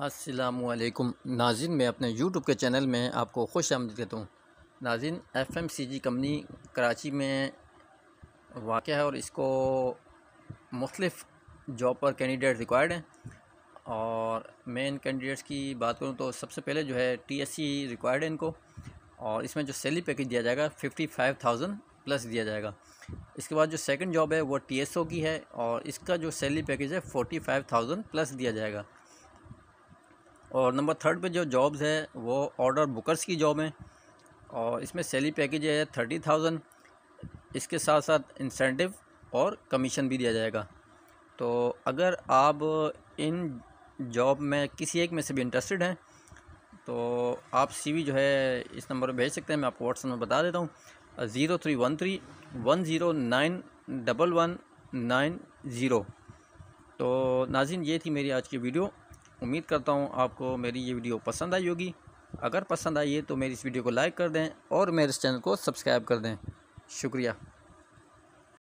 असलकुम नाजिन, मैं अपने यूट्यूब के चैनल में आपको खुश आमद कहता हूँ। नाजिन F M C G company Karachi में वाक़ है और इसको मुख्तफ जॉब पर कैंडिडेट रिक्वायर्ड हैं। और मेन कैंडिडेट्स की बात करूँ तो सबसे पहले जो है टी एस सी रिक्वायर्ड है इनको और इसमें जो सैलरी पैकेज दिया जाएगा फिफ्टी फाइव थाउज़ेंड प्लस दिया जाएगा। इसके बाद जो सेकंड जॉब है वो टी एस ओ की है और इसका जो सैलरी पैकेज है फोर्टी फाइव थाउज़ेंड प्लस दिया जाएगा। और नंबर थर्ड पे जो जॉब्स है, वो ऑर्डर बुकर्स की जॉब है। और इसमें सैलरी पैकेज है थर्टी थाउज़ेंड इसके साथ साथ इंसेंटिव और कमीशन भी दिया जाएगा। तो अगर आप इन जॉब में किसी एक में से भी इंटरेस्टेड हैं तो आप सीवी जो है इस नंबर पर भेज सकते हैं। मैं आपको व्हाट्सएप में बता देता हूँ। Zero three one three one zero nine double one nine zero तो नाजिन, ये थी मेरी आज की वीडियो। उम्मीद करता हूँ आपको मेरी ये वीडियो पसंद आई होगी। अगर पसंद आई है तो मेरी इस वीडियो को लाइक कर दें और मेरे इस चैनल को सब्सक्राइब कर दें। शुक्रिया।